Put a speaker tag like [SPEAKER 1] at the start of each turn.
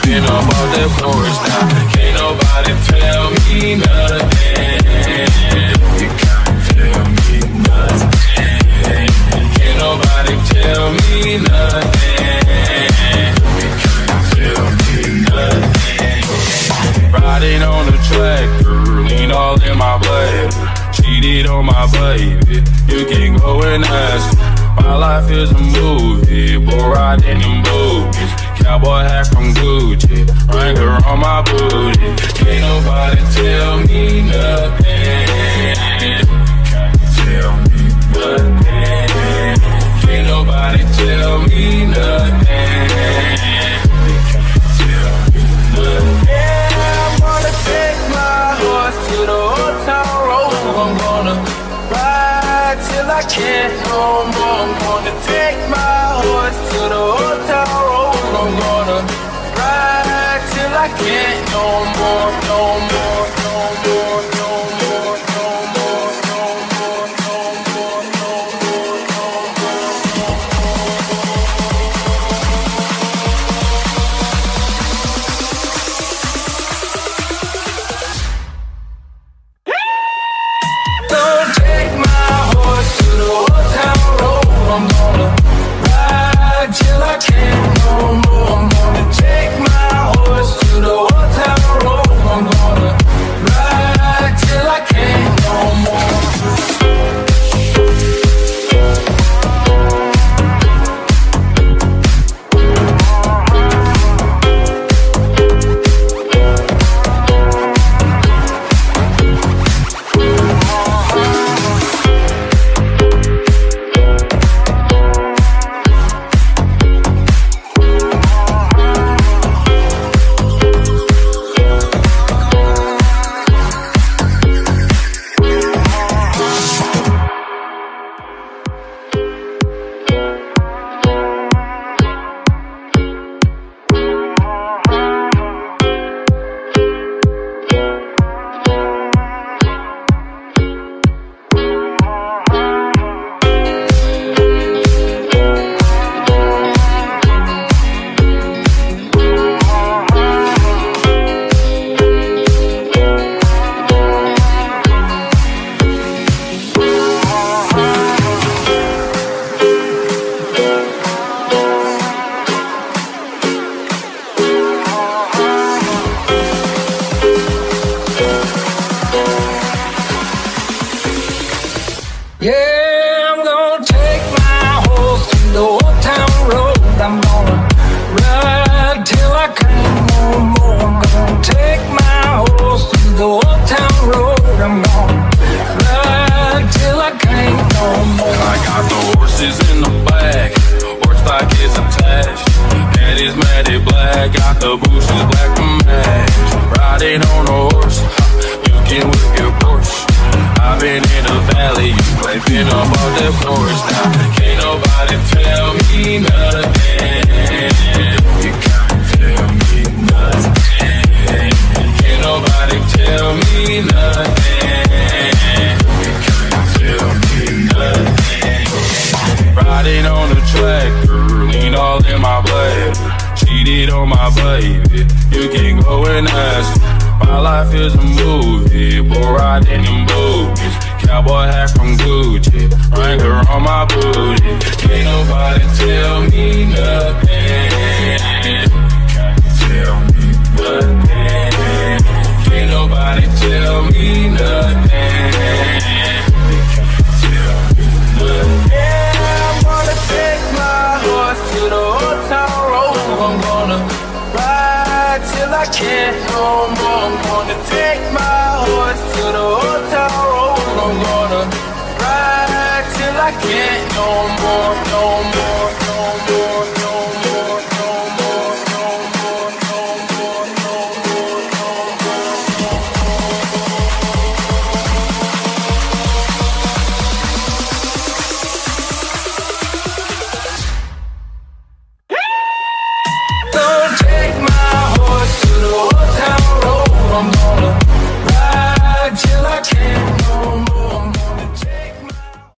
[SPEAKER 1] been up on that porch. Now, can't nobody tell me nothing. You can't tell me nothing. Can't nobody tell me nothing. You can't tell me nothing. Riding on the tractor, lean all in my blood. Cheated on my baby, you can go and ask. My life is a movie, boy riding in boobies. Cowboy hat from Gucci, Wrangler on my booty. Can't nobody tell me nothing. Tell me nothing. Can't nobody tell me nothing. Tell me nothing. Yeah, I'm gonna take my horse to the old town road. I'm gonna ride till I can't no more. I'm gonna take my horse to the old. I'm gonna ride till I can't no more, no more, no more, black, got the bushes black to match. Riding on a horse, you can whip your Porsche. I've been in the valley, you up on that porch now. Can't nobody tell me nothing. You can't tell me nothing. Can't nobody tell me nothing. You can't tell me nothing. Riding on the tractor, lean all in my blood. Cheated on my baby, you can go and ask. My life is a movie, boy riding in boobies. Cowboy hat from Gucci, Wrangler on my booty. Can't nobody tell me nothing. till I can't